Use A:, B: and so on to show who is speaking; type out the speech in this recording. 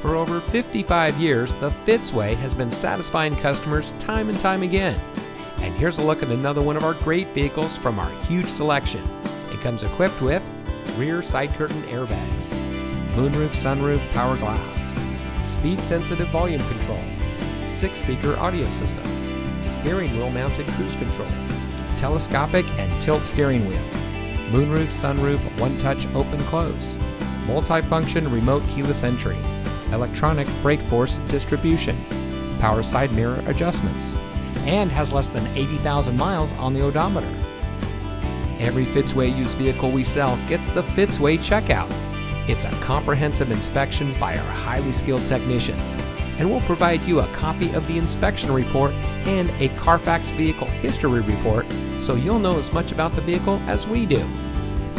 A: For over 55 years, the Fitzway has been satisfying customers time and time again. And here's a look at another one of our great vehicles from our huge selection. It comes equipped with rear side curtain airbags, moonroof, sunroof, power glass, speed sensitive volume control, six speaker audio system, steering wheel mounted cruise control, telescopic and tilt steering wheel, moonroof, sunroof, one touch open close, multifunction remote keyless entry, electronic brake force distribution, power side mirror adjustments, and has less than 80,000 miles on the odometer. Every Fitzway used vehicle we sell gets the Fitzway checkout. It's a comprehensive inspection by our highly skilled technicians, and we'll provide you a copy of the inspection report and a Carfax vehicle history report so you'll know as much about the vehicle as we do.